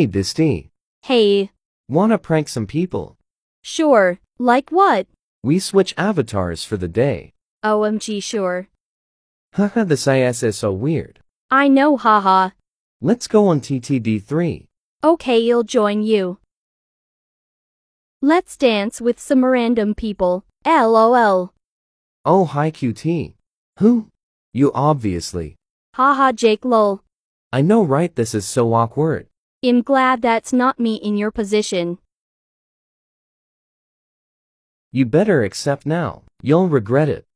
Hey, Disty. Hey, Wanna prank some people? sure. Like what? We switch avatars for the day. OMG, sure. Haha, this IS is so weird. I know, haha. Let's go on TTD3. Okay, I'll join you. Let's dance with some random people. LOL. Oh, hi QT. Who? You obviously. Haha, Jake lol. I know right this is so awkward. I'm glad that's not me in your position. You better accept now. You'll regret it.